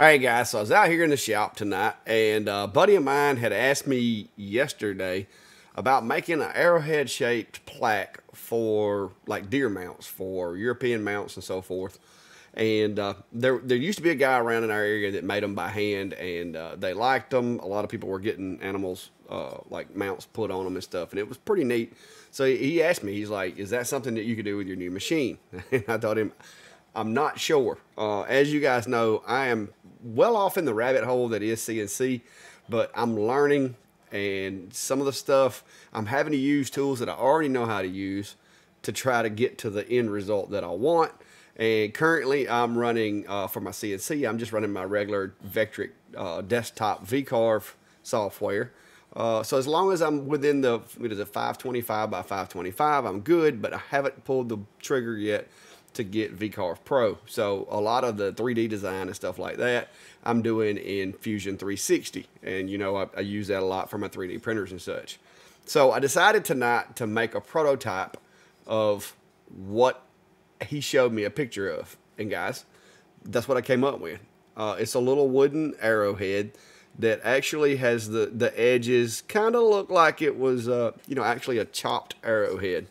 All right, guys. So I was out here in the shop tonight, and a buddy of mine had asked me yesterday about making an arrowhead shaped plaque for like deer mounts, for European mounts, and so forth. And uh, there, there used to be a guy around in our area that made them by hand, and uh, they liked them. A lot of people were getting animals uh, like mounts put on them and stuff, and it was pretty neat. So he asked me, he's like, "Is that something that you could do with your new machine?" And I told him, "I'm not sure. Uh, as you guys know, I am well off in the rabbit hole that is CNC, but I'm learning and some of the stuff I'm having to use tools that I already know how to use to try to get to the end result that I want. And currently I'm running uh, for my CNC, I'm just running my regular Vectric uh, desktop VCarve software. Uh, so as long as I'm within the, what is it, 525 by 525, I'm good, but I haven't pulled the trigger yet to get VCarve Pro. So a lot of the 3D design and stuff like that, I'm doing in Fusion 360. And you know, I, I use that a lot for my 3D printers and such. So I decided tonight to make a prototype of what he showed me a picture of. And guys, that's what I came up with. Uh, it's a little wooden arrowhead that actually has the, the edges kind of look like it was, uh, you know, actually a chopped arrowhead.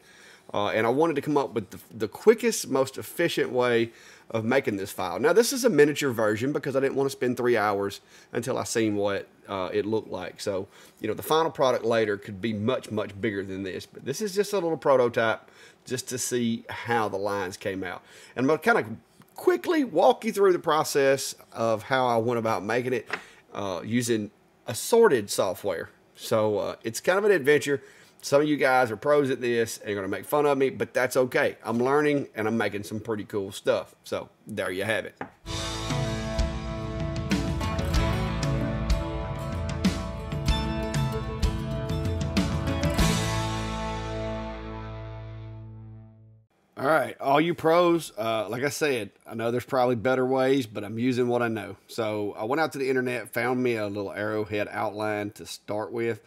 Uh, and I wanted to come up with the, the, quickest, most efficient way of making this file. Now, this is a miniature version because I didn't want to spend three hours until I seen what uh, it looked like. So, you know, the final product later could be much, much bigger than this. But this is just a little prototype just to see how the lines came out. And I'm going to kind of quickly walk you through the process of how I went about making it uh, using assorted software. So uh, it's kind of an adventure. Some of you guys are pros at this and you're going to make fun of me, but that's okay. I'm learning and I'm making some pretty cool stuff. So there you have it. All right, all you pros, uh, like I said, I know there's probably better ways, but I'm using what I know. So I went out to the internet, found me a little arrowhead outline to start with,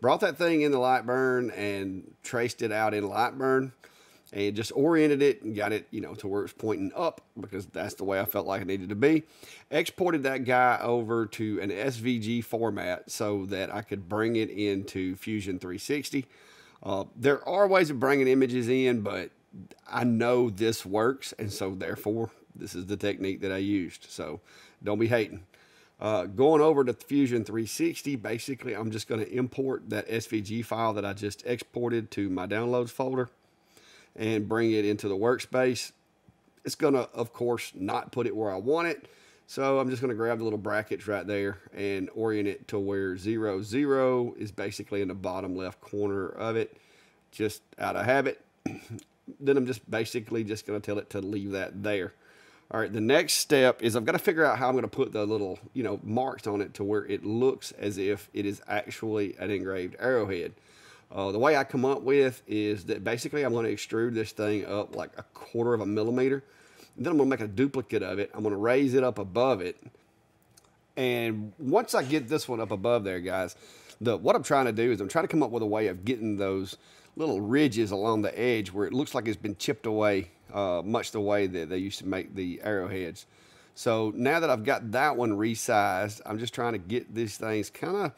brought that thing in into Lightburn and traced it out in Lightburn and just oriented it and got it, you know, to where it's pointing up because that's the way I felt like it needed to be. Exported that guy over to an SVG format so that I could bring it into Fusion 360. Uh, there are ways of bringing images in, but I know this works, and so therefore this is the technique that I used. So don't be hating. Uh, going over to Fusion 360, basically I'm just going to import that SVG file that I just exported to my downloads folder and bring it into the workspace. It's going to, of course, not put it where I want it. So I'm just going to grab the little brackets right there and orient it to where 0, 0 is basically in the bottom left corner of it, just out of habit. then I'm just basically just going to tell it to leave that there. All right, the next step is I've got to figure out how I'm going to put the little, you know, marks on it to where it looks as if it is actually an engraved arrowhead. Uh, the way I come up with is that basically I'm going to extrude this thing up like a quarter of a millimeter. Then I'm going to make a duplicate of it. I'm going to raise it up above it. And once I get this one up above there, guys, the what I'm trying to do is I'm trying to come up with a way of getting those little ridges along the edge where it looks like it's been chipped away, uh, much the way that they used to make the arrowheads. So now that I've got that one resized, I'm just trying to get these things kind of,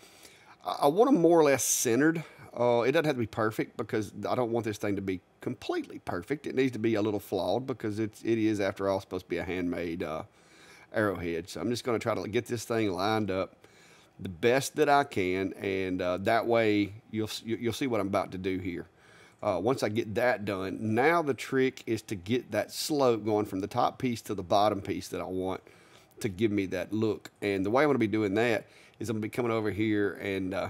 I want them more or less centered. Uh, it doesn't have to be perfect because I don't want this thing to be completely perfect. It needs to be a little flawed because it's, it is, after all, supposed to be a handmade uh, arrowhead. So I'm just going to try to get this thing lined up the best that I can, and uh, that way you'll you'll see what I'm about to do here. Uh, once I get that done, now the trick is to get that slope going from the top piece to the bottom piece that I want to give me that look. And the way I'm going to be doing that is I'm going to be coming over here and uh,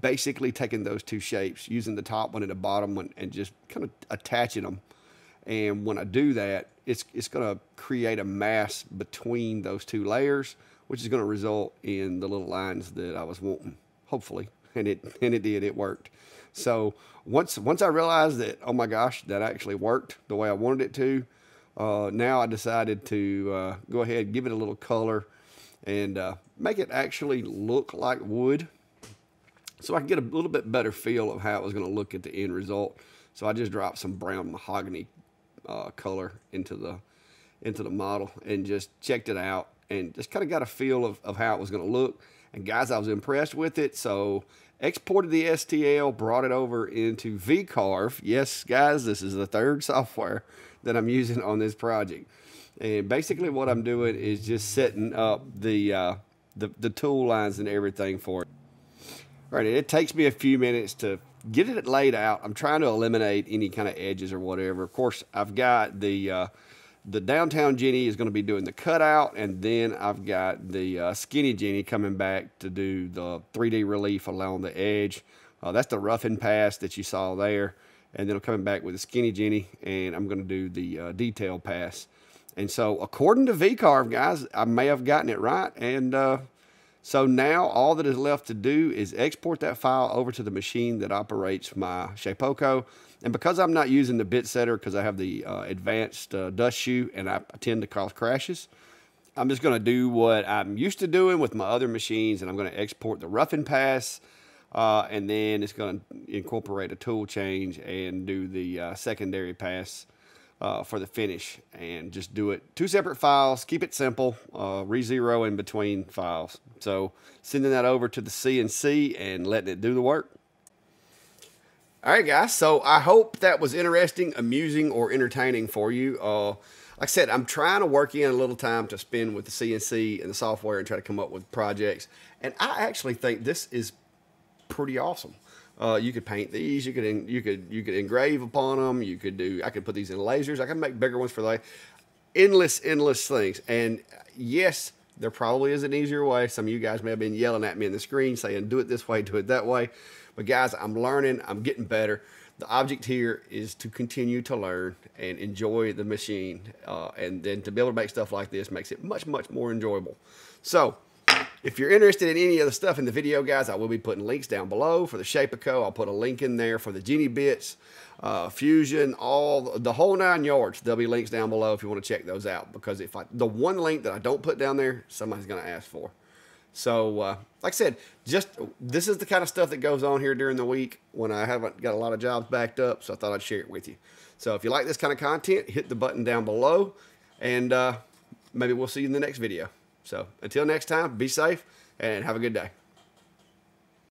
basically taking those two shapes, using the top one and the bottom one, and just kind of attaching them. And when I do that, it's, it's going to create a mass between those two layers which is going to result in the little lines that I was wanting, hopefully. And it, and it did, it worked. So once, once I realized that, oh my gosh, that actually worked the way I wanted it to, uh, now I decided to uh, go ahead give it a little color and uh, make it actually look like wood so I get a little bit better feel of how it was going to look at the end result. So I just dropped some brown mahogany uh, color into the into the model and just checked it out and just kind of got a feel of, of how it was going to look. And guys, I was impressed with it. So exported the STL, brought it over into VCarve. Yes, guys, this is the third software that I'm using on this project. And basically what I'm doing is just setting up the, uh, the, the tool lines and everything for it. All right, it takes me a few minutes to get it laid out. I'm trying to eliminate any kind of edges or whatever. Of course, I've got the uh, the downcut Genie is going to be doing the cutout, and then I've got the uh, skinny Genie coming back to do the 3D relief along the edge. Uh, that's the rough and pass that you saw there, and then I'm coming back with the skinny Genie, and I'm going to do the uh, detail pass. And so, according to VCarve, guys, I may have gotten it right, and uh, so now all that is left to do is export that file over to the machine that operates my Shapeoko. And because I'm not using the bit setter because I have the uh, advanced uh, dust shoe and I tend to cause crashes, I'm just going to do what I'm used to doing with my other machines and I'm going to export the roughing pass uh, and then it's going to incorporate a tool change and do the uh, secondary pass uh, for the finish and just do it two separate files keep it simple uh, re-zero in between files. So sending that over to the CNC and letting it do the work. All right guys so I hope that was interesting amusing or entertaining for you. Uh, like I said I'm trying to work in a little time to spend with the CNC and the software and try to come up with projects. And I actually think this is pretty awesome uh, you could paint these. You could you could you could engrave upon them. You could do. I could put these in lasers. I could make bigger ones for like endless, endless things. And yes, there probably is an easier way. Some of you guys may have been yelling at me in the screen saying, "Do it this way, do it that way." But guys, I'm learning. I'm getting better. The object here is to continue to learn and enjoy the machine, uh, and then to be able to make stuff like this makes it much, much more enjoyable. So. If you're interested in any of the stuff in the video, guys, I will be putting links down below for the Shapeoko. I'll put a link in there for the Genie Bits, uh, Fusion, all the whole nine yards. There'll be links down below if you want to check those out. Because if I, the one link that I don't put down there, somebody's going to ask for. So, uh, like I said, just this is the kind of stuff that goes on here during the week when I haven't got a lot of jobs backed up. So I thought I'd share it with you. So if you like this kind of content, hit the button down below, and uh, maybe we'll see you in the next video. So until next time, be safe and have a good day.